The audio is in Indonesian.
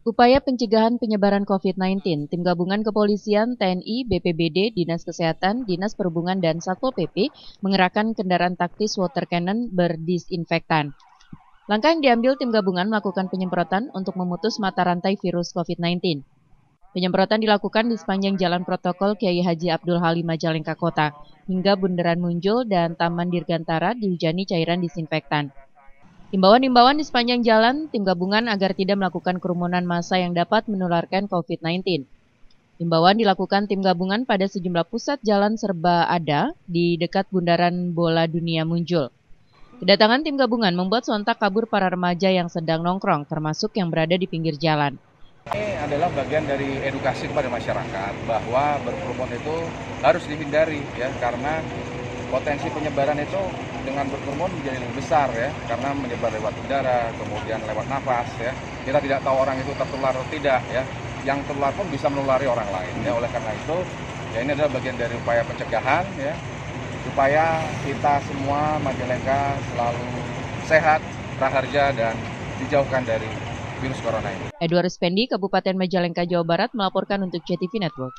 Upaya pencegahan penyebaran COVID-19, tim gabungan kepolisian, TNI, BPBD, Dinas Kesehatan, Dinas Perhubungan, dan Satpol PP mengerahkan kendaraan taktis water cannon berdisinfektan. Langkah yang diambil tim gabungan melakukan penyemprotan untuk memutus mata rantai virus COVID-19. Penyemprotan dilakukan di sepanjang jalan protokol Kiai Haji Abdul Halim Majalengka Kota, hingga Bundaran Muncul dan Taman Dirgantara dihujani cairan disinfektan. Himbauan-himbauan di sepanjang jalan, tim gabungan agar tidak melakukan kerumunan massa yang dapat menularkan COVID-19. Himbauan dilakukan tim gabungan pada sejumlah pusat jalan serba ada di dekat bundaran bola dunia muncul. Kedatangan tim gabungan membuat sontak kabur para remaja yang sedang nongkrong, termasuk yang berada di pinggir jalan. Ini adalah bagian dari edukasi kepada masyarakat bahwa berkerumun itu harus dihindari ya karena potensi penyebaran itu dengan berkerumun menjadi lebih besar ya karena menyebar lewat udara kemudian lewat nafas ya kita tidak tahu orang itu tertular atau tidak ya yang tertular pun bisa menulari orang lain ya oleh karena itu ya ini adalah bagian dari upaya pencegahan ya supaya kita semua Majalengka selalu sehat praharja dan dijauhkan dari virus corona ini. Edward Spendi, Kabupaten Majalengka, Jawa Barat melaporkan untuk CTV Network.